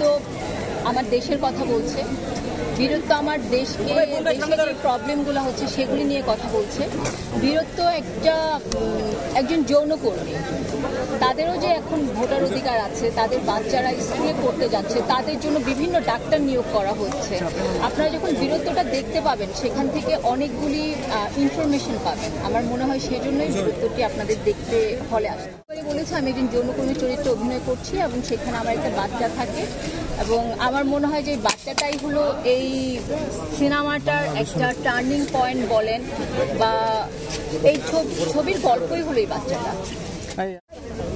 বীরত্ব আমার দেশের কথা বলছে। বীরত্ব আমার দেশকে দেশের যে প্রবলেমগুলো হচ্ছে সেগুলি নিয়ে কথা বলছে। বীরত্ব একটা একজন যৌনকর্মী তাদেরও যে এখন ভোটার অধিকার আছে তাদের বাচ্চারা স্কুলে পড়তে যাচ্ছে তাদের জন্য বিভিন্ন ডাক্তার নিয়োগ করা হচ্ছে। আপনারা যখন বীরত্বটা দেখতে পাবেন সেখান থেকে অনেকগুলি ইনফরমেশন পাবেন। আমার মনে হয় সেই জন্যই বীরত্বটি আপনাদের দেখতে হলে আসতে পরে বলেছি, আমি একজন যৌনকর্মী চরিত্রে অভিনয় করছি এবং সেখানে আমার একটা বাচ্চা থাকে। এবং আমার মনে হয় যে বাচ্চাটাই হলো এই সিনেমাটার একটা টার্নিং পয়েন্ট বলেন বা এই ছবি, ছবির গল্পই হলো এই বাচ্চাটা।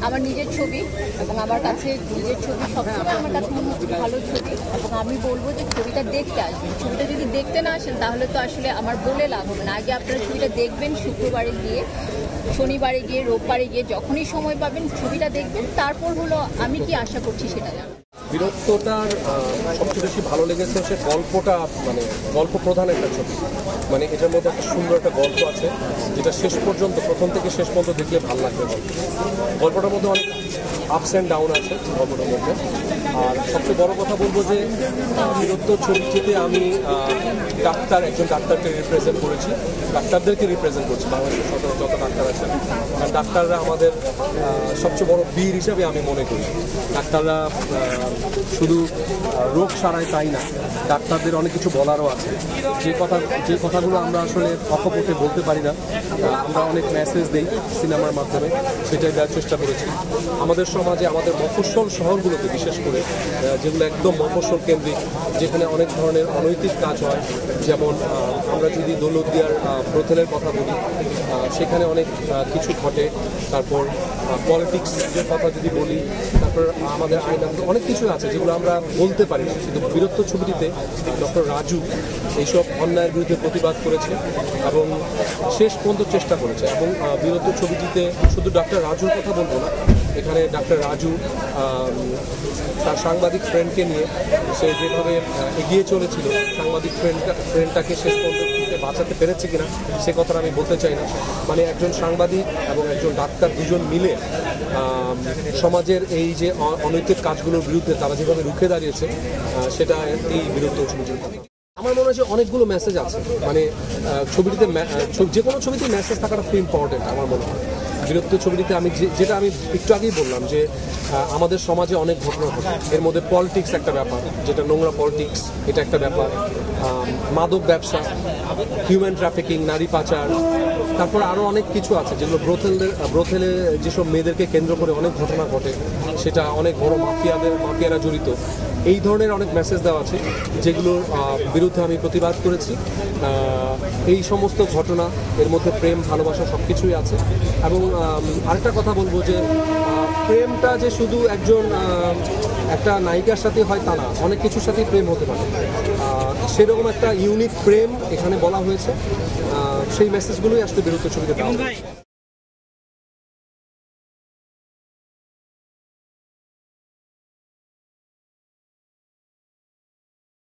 আমার নিজের ছবি এবং আমার কাছে নিজের ছবি সবসময় আমার কাছে মনে হচ্ছে ভালো ছবি। এবং আমি বলব যে ছবিটা দেখতে আসবেন। ছবিটা যদি দেখতে না আসেন তাহলে তো আসলে আমার বলে লাভ হবে না। আগে আপনারা ছবিটা দেখবেন শুক্রবারে গিয়ে শনিবারে গিয়ে রোববারে গিয়ে যখনই সময় পাবেন ছবিটা দেখবেন। তারপর হলো আমি কি আশা করছি সেটা জানবেন বীরত্বটার সবচেয়ে বেশি ভালো লেগেছে হচ্ছে গল্পটা মানে গল্প প্রধান একটা ছবি। মানে এটার মধ্যে একটা সুন্দর একটা গল্প আছে, যেটা শেষ পর্যন্ত, প্রথম থেকে শেষ পর্যন্ত দেখলে ভালো লাগবে গল্প গল্পটার মধ্যে অনেক আপস অ্যান্ড ডাউন আছে গল্পটার মধ্যে। আর সবচেয়ে বড় কথা বলব যে বীরত্ব ছবিটিতে আমি ডাক্তার, একজন ডাক্তারকে রিপ্রেজেন্ট করেছি। ডাক্তারদেরকে রিপ্রেজেন্ট করছি, বাংলাদেশের যত যত ডাক্তার আছেন আর ডাক্তাররা আমাদের সবচেয়ে বড় বীর হিসাবে আমি মনে করি। ডাক্তাররা শুধু রোগ সারায় তাই না, ডাক্তারদের অনেক কিছু বলারও আছে। যে কথা, যে কথাগুলো আমরা আসলে অকপটে বলতে পারি না আমরা অনেক মেসেজ দিই সিনেমার মাধ্যমে, সেটাই দেওয়ার চেষ্টা করেছি। আমাদের সমাজে আমাদের মফস্বল শহরগুলোতে বিশেষ করে যেগুলো একদম মফস্বল কেন্দ্রিক, যেখানে অনেক ধরনের অনৈতিক কাজ হয়, যেমন আমরা যদি দৌলতদিয়ার প্রথেলের কথা বলি সেখানে অনেক কিছু ঘটে। তারপর পলিটিক্সের কথা যদি বলি, তারপর আমাদের আইন অনেক কিছু আছে যেগুলো আমরা বলতে পারি না। কিন্তু বীরত্ব ছবিটিতে ডক্টর রাজু এইসব অন্যায়ের বিরুদ্ধে প্রতিবাদ করেছে এবং শেষ পর্যন্ত চেষ্টা করেছে। এবং বীরত্ব ছবিটিতে শুধু ডক্টর রাজুর কথা বলব না এখানে ডাক্তার রাজু তার সাংবাদিক ফ্রেন্ডকে নিয়ে সে যেভাবে এগিয়ে চলেছিল, সাংবাদিক ফ্রেন্ডটা ফ্রেন্ডটাকে শেষ পর্যন্ত বাঁচাতে পেরেছে কিনা, সে কথাটা আমি বলতে চাই না। মানে একজন সাংবাদিক এবং একজন ডাক্তার দুজন মিলে সমাজের এই যে অনৈতিক কাজগুলোর বিরুদ্ধে তারা যেভাবে রুখে দাঁড়িয়েছে সেটা এই বিরুদ্ধ ছবিটির আমার মনে হয় যে অনেকগুলো মেসেজ আছে। মানে ছবিটিতে যে কোনো ছবিতে মেসেজ থাকাটা খুব ইম্পর্টেন্ট আমার মনে হয়। বিরক্ত ছবিটিতে আমি যেটা আমি একটু আগেই বললাম যে আমাদের সমাজে অনেক ঘটনা ঘটে। এর মধ্যে পলিটিক্স একটা ব্যাপার, যেটা নোংরা পলিটিক্স এটা একটা ব্যাপার। মাদক ব্যবসা হিউম্যান ট্রাফিকিং নারী পাচার, তারপর আরও অনেক কিছু আছে যেগুলো ব্রোথেলদের, ব্রোথেলে যেসব মেয়েদেরকে কেন্দ্র করে অনেক ঘটনা ঘটে, সেটা অনেক বড় মাফিয়াদের, মাফিয়ারা জড়িত। এই ধরনের অনেক মেসেজ দেওয়া আছে যেগুলোর বিরুদ্ধে আমি প্রতিবাদ করেছি। এই সমস্ত ঘটনা এর মধ্যে প্রেম ভালোবাসা সব কিছুই আছে। এবং আরেকটা কথা বলব যে প্রেমটা যে শুধু একজন একটা নায়িকার সাথে হয় তা না অনেক কিছুর সাথেই প্রেম হতে পারে। সেরকম একটা ইউনিক প্রেম এখানে বলা হয়েছে। সেই মেসেজগুলোই আসলে বিরুদ্ধে ছবিতে দেওয়া হয়েছে